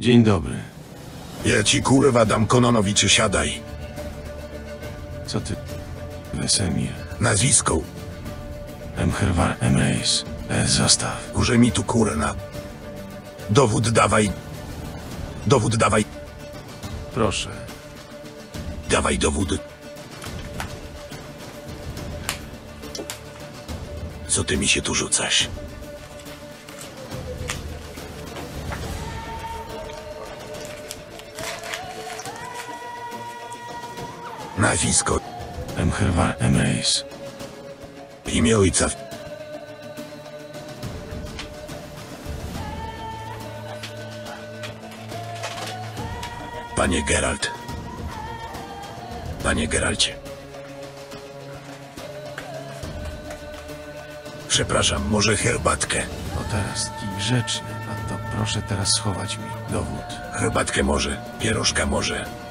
Dzień dobry. Ja ci kurwa dam Kononowi czy siadaj. Co ty? Wesemir. Nazwisko. Emherwar Emreis. E, zostaw. Kurze mi tu kurna. Dowód dawaj. Dowód dawaj. Proszę. Dawaj dowód. Co ty mi się tu rzucasz? Nazwisko, Emherwar Emreis. imię ojca. Panie Geralt. Panie Geralcie. Przepraszam, może herbatkę? O teraz taki grzeczny. A to proszę teraz schować mi dowód. Herbatkę może, pierożka może.